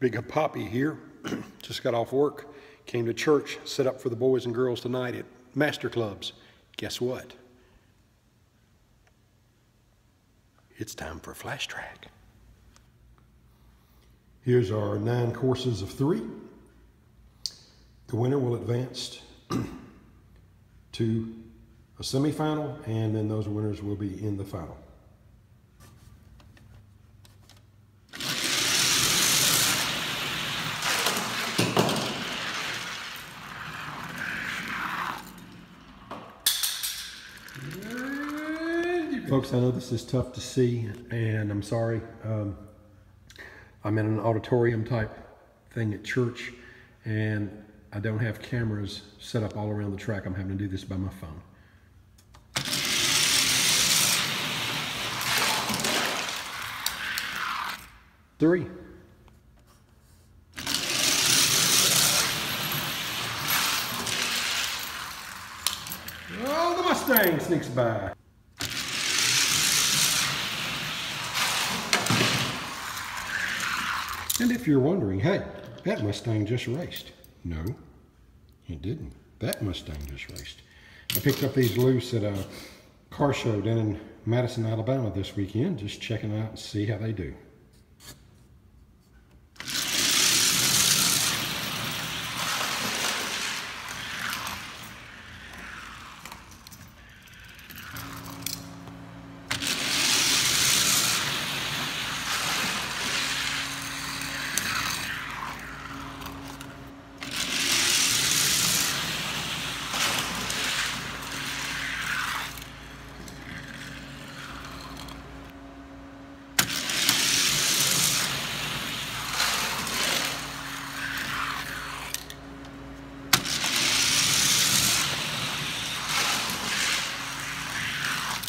Big Poppy here. Just got off work. Came to church, set up for the boys and girls tonight at Master Clubs. Guess what? It's time for Flash Track. Here's our nine courses of three. The winner will advance to a semifinal, and then those winners will be in the final. Folks, I know this is tough to see, and I'm sorry. Um, I'm in an auditorium type thing at church, and I don't have cameras set up all around the track. I'm having to do this by my phone. Three. Oh, the Mustang sneaks by. And if you're wondering, hey, that Mustang just raced. No, it didn't. That Mustang just raced. I picked up these loose at a car show down in Madison, Alabama this weekend, just checking out and see how they do.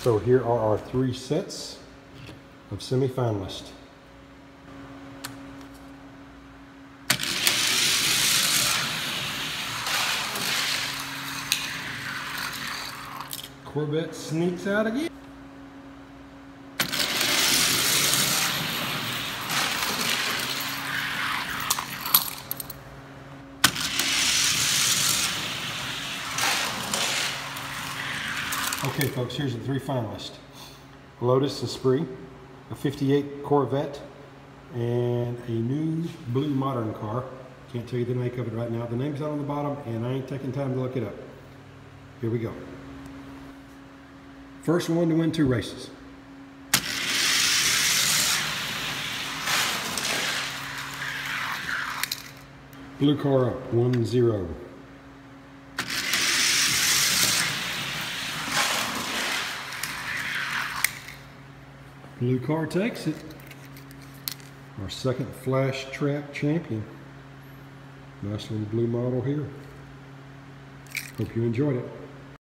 So here are our three sets of semifinalists. Corvette sneaks out again. Okay, folks, here's the three finalists. Lotus Esprit, a 58 Corvette, and a new blue modern car. Can't tell you the make of it right now. The name's out on the bottom, and I ain't taking time to look it up. Here we go. First one to win two races. Blue car up, 1-0. Blue car takes it. Our second Flash Track champion. Nice little blue model here. Hope you enjoyed it.